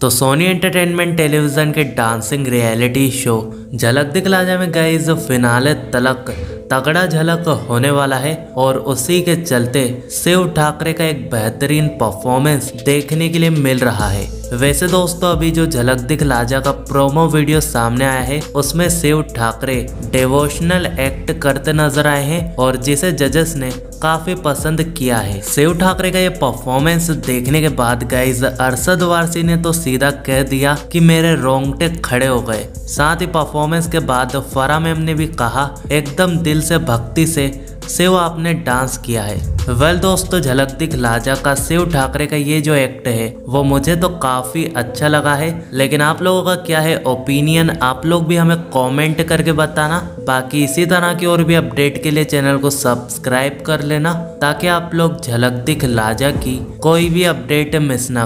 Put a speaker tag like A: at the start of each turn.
A: तो Sony Entertainment Television के dancing reality show Jhalak Dikhla Jaa में जो फिनाले तलक, तगड़ा झलक होने वाला है और उसी के चलते शिव ठाकरे का एक बेहतरीन परफॉर्मेंस देखने के लिए मिल रहा है। वैसे दोस्तों, अभी जो झलक दिख लाजा का प्रोमो वीडियो सामने आया है, उसमें शिव ठाकरे डिवोशनल एक्ट करते नज़र आए हैं और जिसे जजेस ने काफ़ी पसंद किया है। शिव ठाकरे का ये परफॉर्मेंस देखने के बाद गाइज़ अरसद वारसी ने तो सीधा कह दिया कि मेरे रोंगटे खड़े हो गए। साथ ही परफॉर्मेंस के बाद फरा मैम ने भी कहा, एकदम दिल से, भक्ति से शिव आपने डांस किया है। वेल well, दोस्तों झलक दिख लाजा का शिव ठाकरे का ये जो एक्ट है वो मुझे तो काफ़ी अच्छा लगा है। लेकिन आप लोगों का क्या है ओपिनियन आप लोग भी हमें कमेंट करके बताना। बाकी इसी तरह की और भी अपडेट के लिए चैनल को सब्सक्राइब कर लेना ताकि आप लोग झलक दिख लाजा की कोई भी अपडेट मिस ना